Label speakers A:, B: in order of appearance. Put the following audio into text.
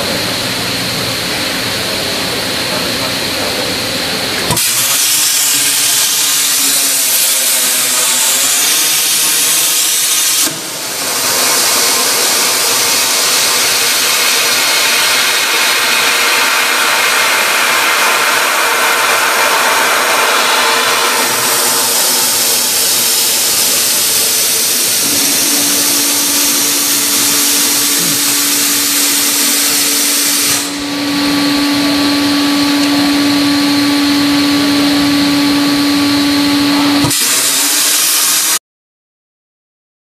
A: together.